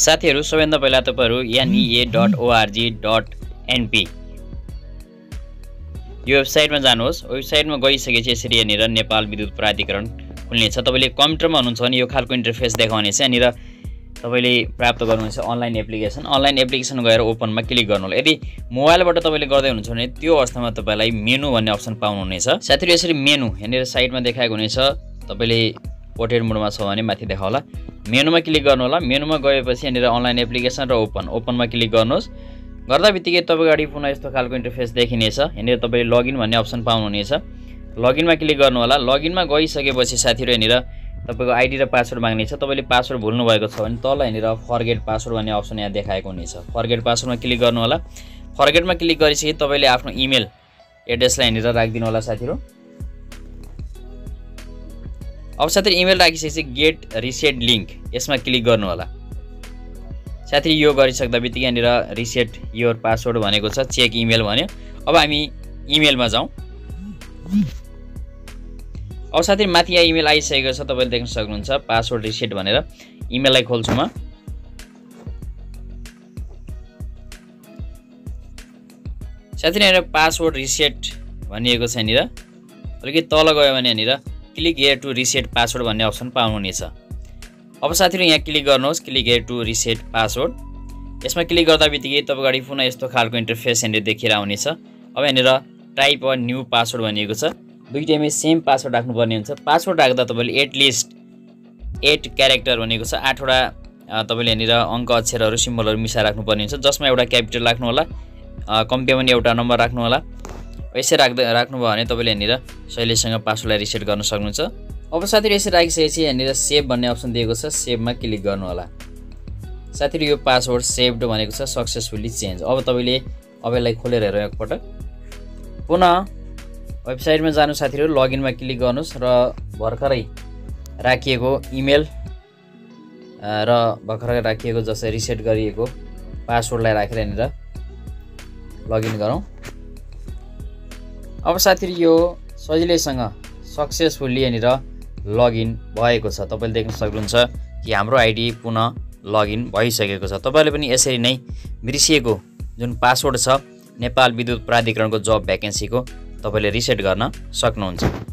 साथीहरू सबैभन्दा पहिला तपाईँहरू NEA dot org dot NP यो वेबसाइटमा जानुहोस्। वेबसाइटमा गइसकेपछि यसरी यहाँनिर नेपाल विद्युत प्राधिकरण खुल्नेछ। तपाईँले कम्प्युटरमा हुनुहुन्छ भने यो खालको इन्टरफेस देखाउनेछ यहाँनिर तपाईँले प्राप्त गर्नुहुनेछ अनलाइन एप्लिकेसन। अनलाइन एप्लिकेसन गएर ओपनमा क्लिक गर्नु होला यदि मोबाइलबाट तपाईँले गर्दै हुनुहुन्छ भने त्यो अवस्थामा तपाईँलाई मेनु भन्ने अप्सन पाउनुहुनेछ। साथीहरू यसरी मेनु यहाँनिर साइडमा देखाएको हुनेछ। तपाईँले पोर्ट्रेट मोडमा छ भने माथि देखाउला। मेनुमा क्लिक गर्नु होला मेनुमा गएपछि यहाँनिर अनलाइन एप्लिकेसन र ओपन। ओपनमा क्लिक गर्नुहोस्। गर्दा बित्तिकै तपाईँको अगाडि पुनः यस्तो खालको इन्टरफेस देखिनेछ। यहाँनिर तपाईँले लगइन भन्ने अप्सन पाउनुहुनेछ। लगइनमा क्लिक गर्नु होला लगइनमा गइसकेपछि साथीहरू यहाँनिर तपाईँको आइडी र पासवर्ड माग्नेछ। तपाईँले पासवर्ड भुल्नुभएको छ भने तल यहाँनिर फर्गेट पासवर्ड भन्ने अप्सन यहाँ देखाएको हुनेछ। फर्गेट पासवर्डमा क्लिक गर्नु होला फर्गेटमा क्लिक गरिसके तपाईँले आफ्नो इमेल एड्रेसलाई यहाँनिर राखिदिनु होला साथीहरू। अब साथी इमेल राखिसकेपछि गेट रिसेट लिङ्क यसमा क्लिक गर्नु होला साथी यो गरिसक्दा बित्तिकै यहाँनिर रिसेट योर पासवर्ड भनेको छ चेक इमेल भन्यो। अब हामी इमेलमा जाउँ। अब साथी माथि यहाँ इमेल आइसकेको छ तपाईँले देख्न सक्नुहुन्छ पासवर्ड रिसेट भनेर। इमेललाई खोल्छु म। साथी यहाँनिर पासवर्ड रिसेट भनिएको छ यहाँनिर। अलिकति तल गयो भने यहाँनिर। Click here to reset password भन्ने अप्सन पाउनुहुनेछ। अब साथीहरू यहाँ क्लिक गर्नुहोस्। Click here to reset password यसमा क्लिक गर्दा बित्तिकै तपाईँ अगाडि पुनः यस्तो खालको इन्टरफेस यहाँनिर देखेर आउनेछ अब यहाँनिर टाइप अ न्यू पासवर्ड भनिएको छ। दुइटैमै सेम पासवर्ड राख्नुपर्ने हुन्छ। पासवर्ड राख्दा तपाईँले एटलिस्ट एट क्यारेक्टर भनेको छ। आठवटा तपाईँले यहाँनिर अङ्क अक्षरहरू सिम्बलहरू मिसाएर राख्नुपर्ने हुन्छ। जसमा एउटा क्यापिटल राख्नु होला कम्तीमा पनि एउटा नम्बर राख्नु होला यसै राख्दा राख्नुभयो भने तपाईँले यहाँनिर शैलीसँग पासवर्डलाई रिसेट गर्न सक्नुहुन्छ। अब साथीहरू यसरी राखिसकेपछि यहाँनिर सेभ भन्ने अप्सन दिएको छ सेभमा क्लिक गर्नु होला। साथीहरू यो पासवर्ड सेभड भनेको छ सक्सेसफुल्ली चेन्ज। अब तपाईँले अब यसलाई खोलेर हेरौँ एकपटक। पुनः वेबसाइटमा जानु साथीहरू लगइनमा क्लिक गर्नुहोस् र भर्खरै राखिएको इमेल र भर्खरै राखिएको जस्तै रिसेट गरिएको पासवर्डलाई राखेर यहाँनिर लगइन गरौँ। अब साथीहरू यो सजिलैसँग सक्सेसफुल्ली यहाँनिर लगइन भएको छ। तपाईँले देख्न सक्नुहुन्छ कि हाम्रो आइडी पुनः लगइन भइसकेको छ। तपाईँले पनि यसरी नै बिर्सिएको जुन पासवर्ड छ नेपाल विद्युत प्राधिकरणको जब भ्याकेन्सीको तपाईँले रिसेट गर्न सक्नुहुन्छ।